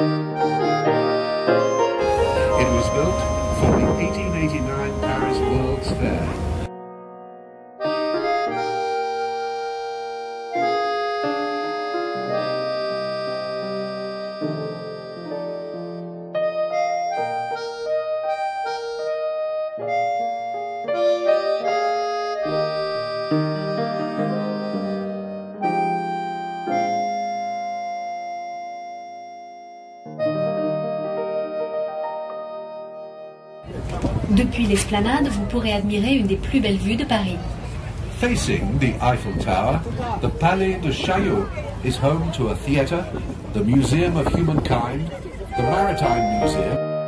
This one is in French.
It was built for the 1889 Paris World's Fair. Depuis l'esplanade, vous pourrez admirer une des plus belles vues de Paris. Facing the Eiffel Tower, the Palais de Chaillot is home to a theatre, the Museum of Humankind, the Maritime Museum,